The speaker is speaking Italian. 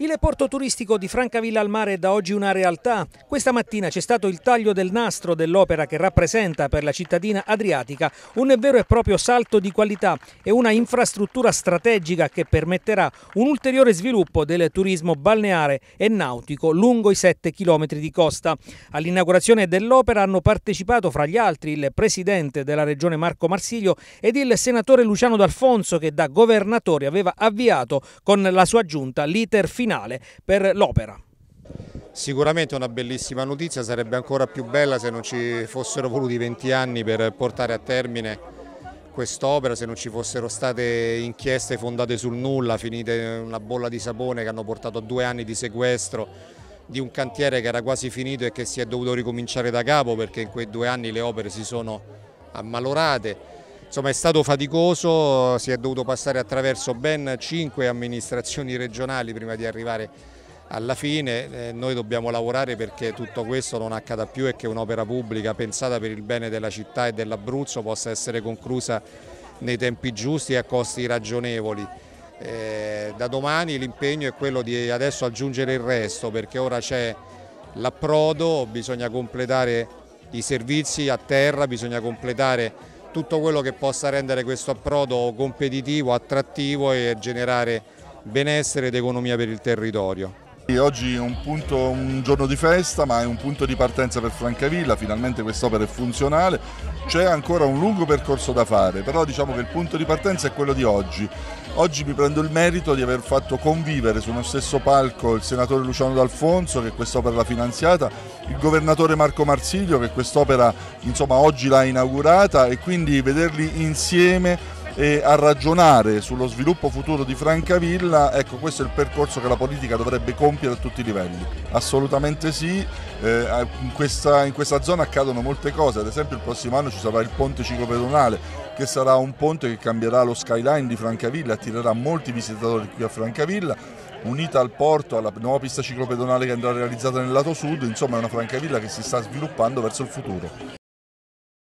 Il porto turistico di Francavilla al Mare è da oggi una realtà. Questa mattina c'è stato il taglio del nastro dell'opera che rappresenta per la cittadina adriatica un vero e proprio salto di qualità e una infrastruttura strategica che permetterà un ulteriore sviluppo del turismo balneare e nautico lungo i 7 km di costa. All'inaugurazione dell'opera hanno partecipato fra gli altri il presidente della regione Marco Marsiglio ed il senatore Luciano D'Alfonso che da governatore aveva avviato con la sua giunta l'iter finale finale per l'opera. Sicuramente una bellissima notizia, sarebbe ancora più bella se non ci fossero voluti 20 anni per portare a termine quest'opera, se non ci fossero state inchieste fondate sul nulla, finite in una bolla di sapone che hanno portato a due anni di sequestro di un cantiere che era quasi finito e che si è dovuto ricominciare da capo perché in quei due anni le opere si sono ammalorate. Insomma è stato faticoso, si è dovuto passare attraverso ben cinque amministrazioni regionali prima di arrivare alla fine. Eh, noi dobbiamo lavorare perché tutto questo non accada più e che un'opera pubblica pensata per il bene della città e dell'Abruzzo possa essere conclusa nei tempi giusti e a costi ragionevoli. Eh, da domani l'impegno è quello di adesso aggiungere il resto perché ora c'è l'approdo, bisogna completare i servizi a terra, bisogna completare tutto quello che possa rendere questo approdo competitivo, attrattivo e generare benessere ed economia per il territorio. Oggi è un, punto, un giorno di festa ma è un punto di partenza per Francavilla, finalmente quest'opera è funzionale, c'è ancora un lungo percorso da fare, però diciamo che il punto di partenza è quello di oggi. Oggi mi prendo il merito di aver fatto convivere su uno stesso palco il senatore Luciano D'Alfonso che quest'opera l'ha finanziata, il governatore Marco Marsiglio che quest'opera oggi l'ha inaugurata e quindi vederli insieme e a ragionare sullo sviluppo futuro di Francavilla, ecco questo è il percorso che la politica dovrebbe compiere a tutti i livelli. Assolutamente sì, eh, in, questa, in questa zona accadono molte cose, ad esempio il prossimo anno ci sarà il ponte ciclopedonale che sarà un ponte che cambierà lo skyline di Francavilla, attirerà molti visitatori qui a Francavilla unita al porto, alla nuova pista ciclopedonale che andrà realizzata nel lato sud, insomma è una Francavilla che si sta sviluppando verso il futuro.